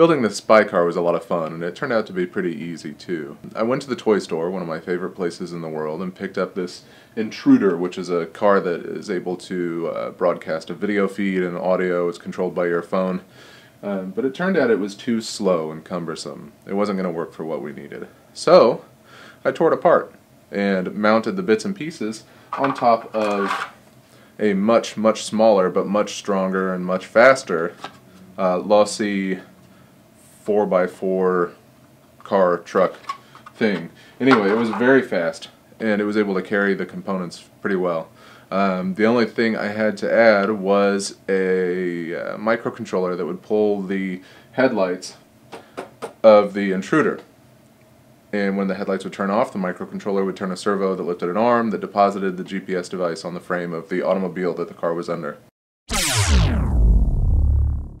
building this spy car was a lot of fun, and it turned out to be pretty easy too. I went to the toy store, one of my favorite places in the world, and picked up this Intruder, which is a car that is able to uh, broadcast a video feed and audio. It's controlled by your phone. Um, but it turned out it was too slow and cumbersome. It wasn't going to work for what we needed. So I tore it apart and mounted the bits and pieces on top of a much, much smaller but much stronger and much faster uh, Losi 4x4 car truck thing. Anyway, it was very fast and it was able to carry the components pretty well. Um, the only thing I had to add was a uh, microcontroller that would poll the headlights of the intruder. And when the headlights would turn off, the microcontroller would turn a servo that lifted an arm that deposited the GPS device on the frame of the automobile that the car was under.